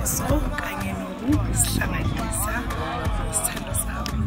leso kanye nokuzihlanganisa isithando sami.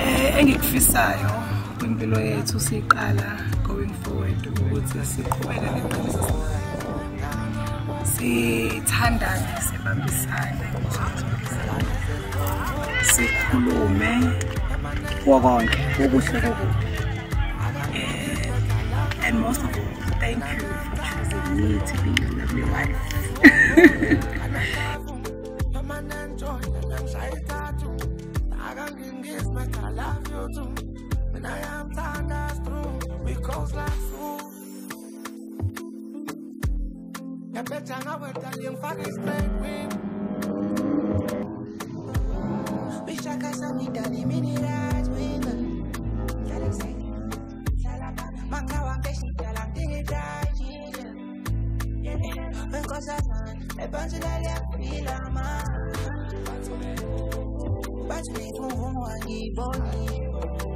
Eh engikufisayo kwimpilo yethu siqala going forward ukuthi siqhubeke neqiniso sithandane sibambisane. Sikhulume kuwo konke kukuhle kokubi. Eh, and most of all thank you for choosing me to be your lovely wife Now I'm tired as through, cause like fool. I bet I know what that young fuck is straight with. Wish I could send me daddy mini rides with. Galaxy. Makawa keshi dalang digi daji. Nkosa man, ebanzi dali akpila man. Batu ne kumwa giboni.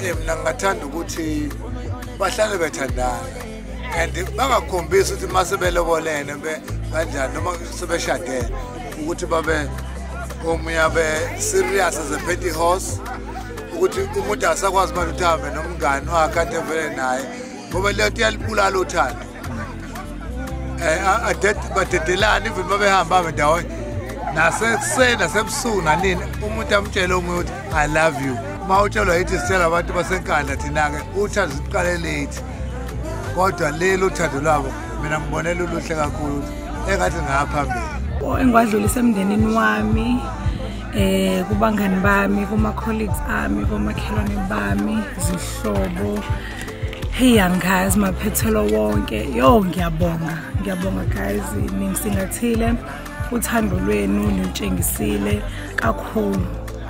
Eh mina ngingathanda ukuthi bahlale bethandana. And bangakhombisi ukuthi mase belobolene be kanjani noma sebeshadene ukuthi babe omunye abe serious as a petty horse. Ukuthi umuntu asakwazi manje ukuthi ahambe nomngani wakhe ade vele naye ngoba leyo iyalibulala uthando eh badedelana even babehamba hambe ndawonye nasebusuku nanini umuntu amtshele omunye ukuthi i love you. Uma utshelwa yithi sitshela abantu basenkandla thina-ke uthando siqale late. Kodwa lelo uthando lwabo mina ngibonela uluhle kakhulu engathi ngaphambili engwadlulisa emndenini wami eh kubangani bami kuma colleagues ami komakhelwane bami zihlobo. Hey angazi maphethelo wonke. Yo ngiyabonga ngiyabonga guys. Ningisingathile uthando lwenu nilitshengisile kakhulu.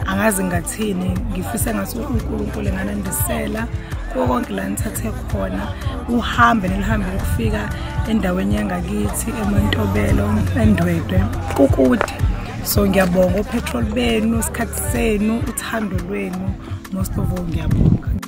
Angazi ngathini ngifise ngathi uNkulunkulu enganandisela kuwo konke la nithathe khona. Uhambe nilihambele ukufika endaweni yangakithi emantobelo endwedwe. Kukude. So ngiyabonga upetrol benu isikhathi senu uthando lwenu. Most of all ngiyabonga.